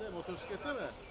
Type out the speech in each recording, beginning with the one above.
Nerede? Motosiklette mi?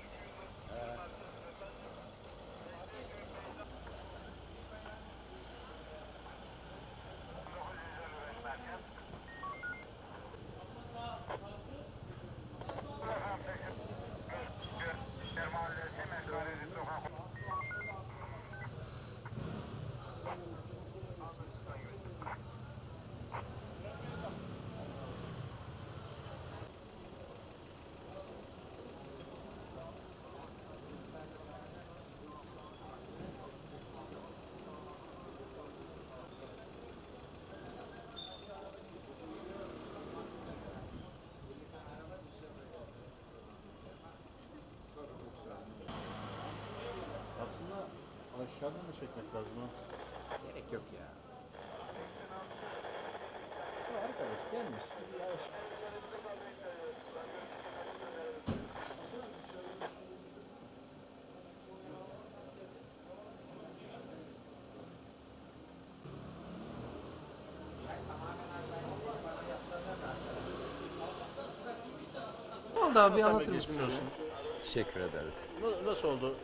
Aşağıdan da çekmek lazım ha. Gerek yok ya. Ya arkadaş gelmesin. Ya oldu abi anlatır mısın? Teşekkür ederiz. Na- Nasıl oldu?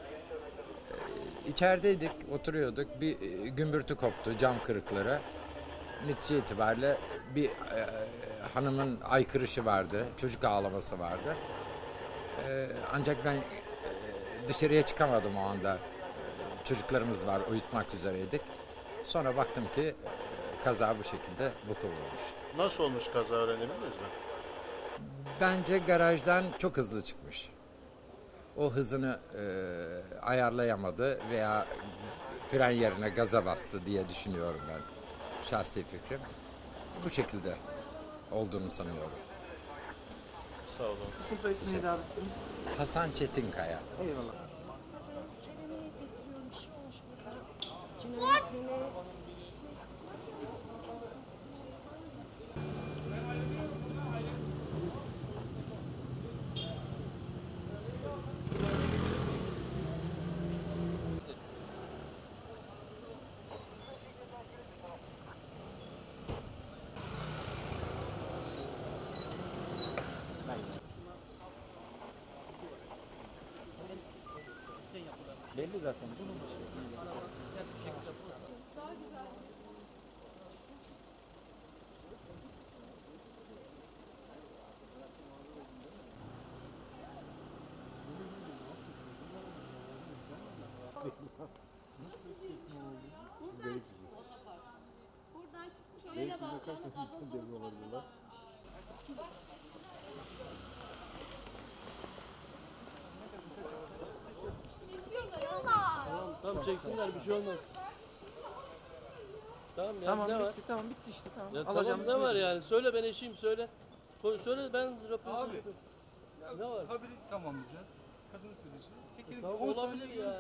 İçerideydik, oturuyorduk. Bir e, gümbürtü koptu, cam kırıkları. Netice itibariyle bir e, hanımın aykırışı vardı, çocuk ağlaması vardı. E, ancak ben e, dışarıya çıkamadım o anda. E, çocuklarımız var, uyutmak üzereydik. Sonra baktım ki e, kaza bu şekilde vuku bulmuş. Nasıl olmuş kaza öğrenebildiniz mi? Bence garajdan çok hızlı çıkmış. O hızını e, ayarlayamadı veya fren yerine gaza bastı diye düşünüyorum ben. Şahsi fikrim. Bu şekilde olduğunu sanıyorum. Sağ olun. İsim soy isim neydi abi sizin? Hasan Çetinkaya. Eyvallah. Belli zaten. Buradan çıkmış öyle bakacağını gazosunu suratına Tamam çeksinler bir şey olmaz. Tamam ya Tamam ne var? bitti tamam bitti işte tamam. Ya Alacağım. tamam ne var yani? Söyle ben eşiyim söyle. Koy- Söyle ben raporu Abi. Ne var? Haberi tamamlayacağız. Kadın sürücü. Çekirdek Tamam, 10 olabilir ya.